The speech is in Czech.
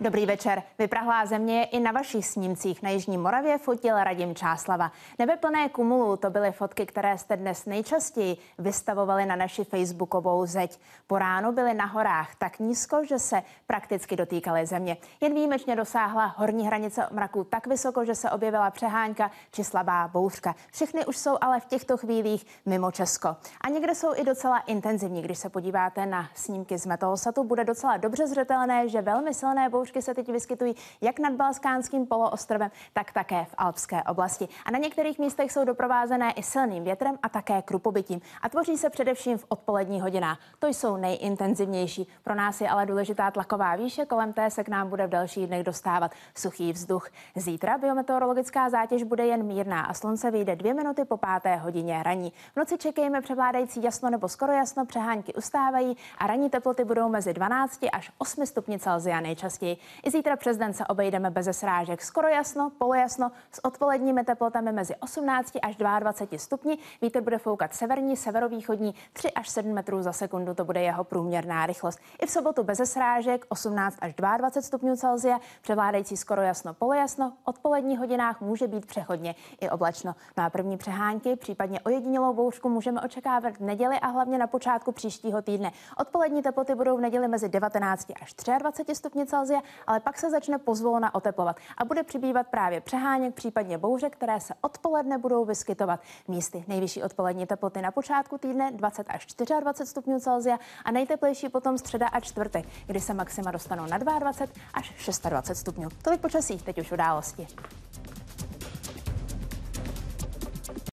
Dobrý večer. Vyprahlá země i na vašich snímcích. Na Jižní Moravě fotil Radim Čáslava. Nebeplné kumulu to byly fotky, které jste dnes nejčastěji vystavovali na naši facebookovou zeď. Po ránu byly na horách tak nízko, že se prakticky dotýkaly země. Jen výjimečně dosáhla horní hranice mraku tak vysoko, že se objevila přehánka či slabá bouřka. Všechny už jsou ale v těchto chvílích mimo Česko. A někde jsou i docela intenzivní. Když se podíváte na snímky z Meteosatu, bude docela dobře zřetelné, že velmi silné bouřky bouřky se teď vyskytují jak nad Balskánským poloostrovem, tak také v alpské oblasti. A na některých místech jsou doprovázené i silným větrem a také krupobytím. A tvoří se především v odpolední hodinách. To jsou nejintenzivnější. Pro nás je ale důležitá tlaková výše, kolem té se k nám bude v dalších dnech dostávat suchý vzduch. Zítra biometeorologická zátěž bude jen mírná a slunce vyjde dvě minuty po páté hodině raní. V noci čekejme převládající jasno nebo skoro jasno, přehánky ustávají a ranní teploty budou mezi 12 až 8 stupni Celsia nejčastěji. I zítra přes den se obejdeme bez srážek. Skoro jasno, polojasno, s odpoledními teplotami mezi 18 až 22 stupni. Vítr bude foukat severní, severovýchodní 3 až 7 metrů za sekundu, to bude jeho průměrná rychlost. I v sobotu bez srážek 18 až 22 stupňů Celsia, převládající skoro jasno, polojasno. Odpolední hodinách může být přechodně i oblačno. No a první přehánky, případně ojedinělou bouřku můžeme očekávat v neděli a hlavně na počátku příštího týdne. Odpolední teploty budou v neděli mezi 19 až 23 stupni Celsia ale pak se začne pozvolna oteplovat a bude přibývat právě přeháněk, případně bouře, které se odpoledne budou vyskytovat. Místy nejvyšší odpolední teploty na počátku týdne 20 až 24 stupňů Celsia a nejteplejší potom středa a čtvrtek, kdy se maxima dostanou na 22 až 26 stupňů. Tolik počasí, teď už události.